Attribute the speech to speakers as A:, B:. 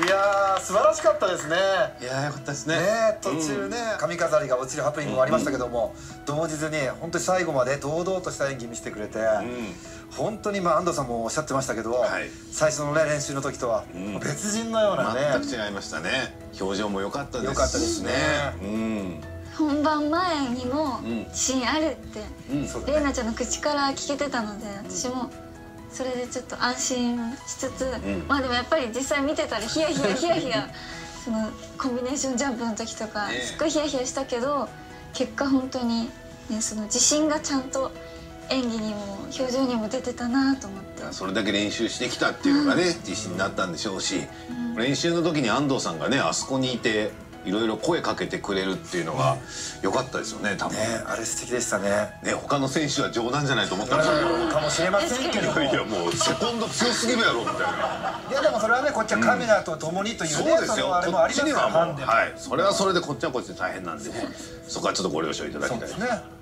A: いやー素晴らしかったですね。
B: いやーよかったですね。
A: ね途中ね、髪飾りが落ちるハプニングもありましたけども、動じずに本当に最後まで堂々とした演技見せてくれて、本当にまあ安藤さんもおっしゃってましたけど、
B: はい。
A: 最初のね練習の時とは
B: ん。
A: 別人のようなね、
B: 全く違いましたね。表情も良かったですし
A: 良かったですね。
B: うん。
C: 本番前にも
B: ん。
C: シーンあるって
B: うん。
A: そうだね。
C: 玲奈ちゃんの口から聞けてたので私もそれでちょっと安心しつつ、
B: ん。
C: まあでもやっぱり実際見てたらヒヤヒヤヒヤヒヤ そのコンビネーションジャンプの時とか
B: ね。
C: すっごいヒヤヒヤしたけど結果本当に、ね、その自信がちゃんと演技にも表情にも出てたなと思って。
B: それだけ練習してきたっていうのがね自信になったんでしょうし、練習の時に安藤さんがねあそこにいていろいろ声かけてくれるっていうのが良かったですよね多分。
A: ねあれ素敵でしたね。
B: ね他の選手は冗談じゃないと思ったんですよ
A: かもしれませんけど。も
B: いやいやもうセコンド強すぎるやろみたいな。い
A: やでもそれはねこっちはカメラと共にというね、
B: そうですよ。
A: のあれ
B: こ
A: もありますから。
B: っちにはもうはい。それはそれでこっちはこっちで大変なんでね。そこはちょっとご了承いただきたい。
A: ですね